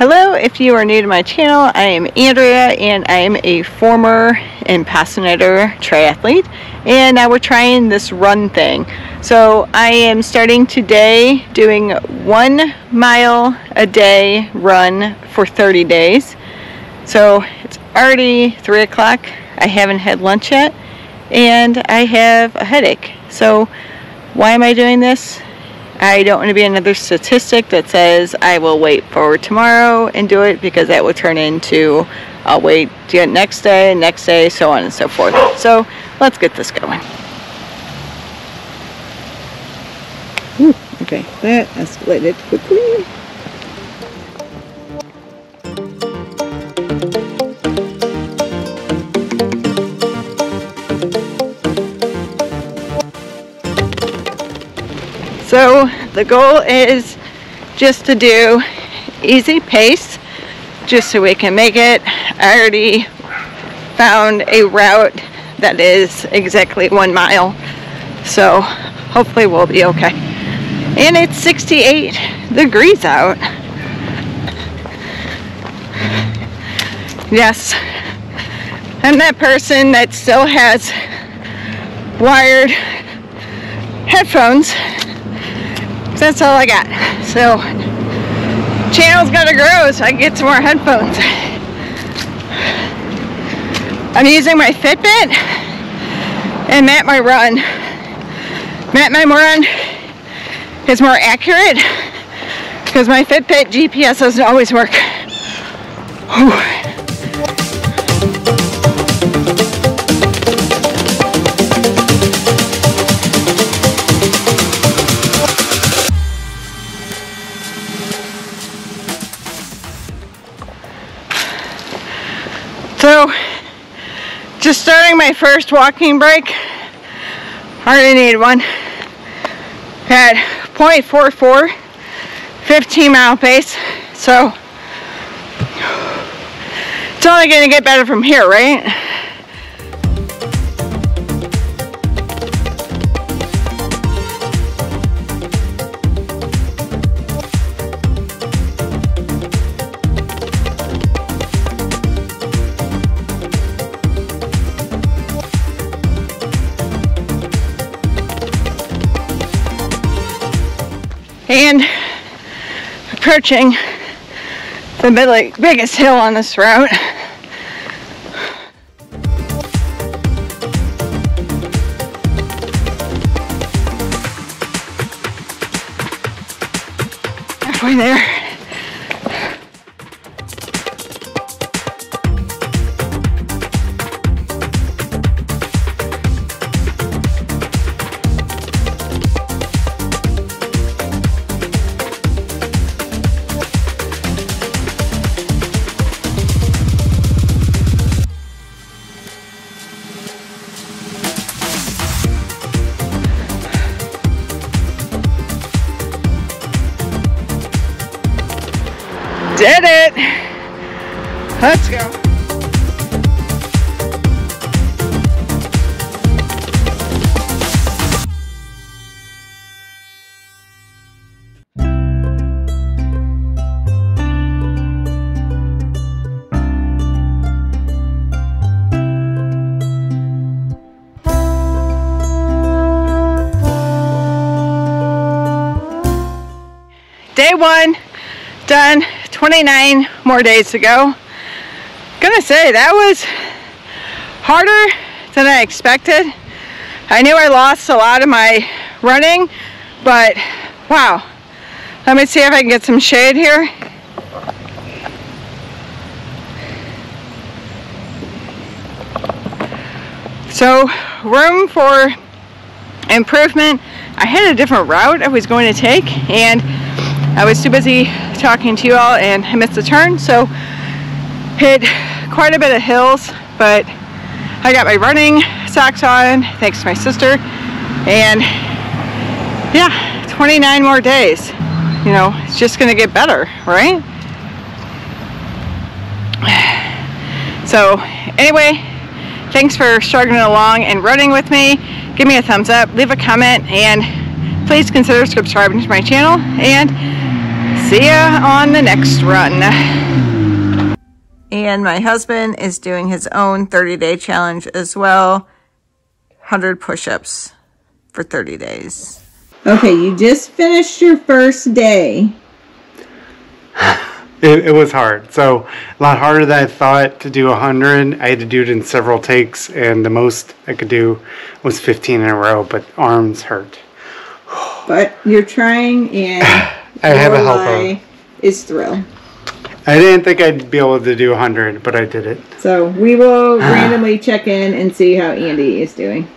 Hello, if you are new to my channel, I am Andrea and I am a former impersonator triathlete and now we're trying this run thing. So I am starting today doing one mile a day run for 30 days. So it's already 3 o'clock. I haven't had lunch yet and I have a headache. So why am I doing this? I don't want to be another statistic that says I will wait for tomorrow and do it because that will turn into I'll wait next day, next day, so on and so forth. So let's get this going. Ooh, okay, that escalated quickly. So the goal is just to do easy pace just so we can make it. I already found a route that is exactly one mile. So hopefully we'll be okay. And it's 68 degrees out. Yes, I'm that person that still has wired headphones that's all I got. So, channel's gotta grow so I can get some more headphones. I'm using my Fitbit and Map My Run. Map My Run is more accurate because my Fitbit GPS doesn't always work. Whew. So, just starting my first walking break. I already need one. At 0.44, 15 mile pace. So, it's only to get better from here, right? And approaching the biggest hill on this route. Halfway there. Did it. Let's go. Day one, done. 29 more days to go. Gonna say that was harder than I expected. I knew I lost a lot of my running, but wow. Let me see if I can get some shade here. So room for improvement. I had a different route I was going to take and I was too busy talking to you all and I missed the turn so hit quite a bit of hills but I got my running socks on thanks to my sister and yeah 29 more days. You know it's just gonna get better right? So anyway thanks for struggling along and running with me. Give me a thumbs up leave a comment and please consider subscribing to my channel and see ya on the next run. And my husband is doing his own 30 day challenge as well 100 push ups for 30 days. Okay, you just finished your first day. It, it, was hard. So a lot harder than I thought to do 100. I had to do it in several takes, and the most I could do was 15 in a row, but arms hurt. But you're trying, and I have a helper. Is thrilled. I didn't think I'd be able to do 100, but I did it. So we will randomly check in and see how Andy is doing.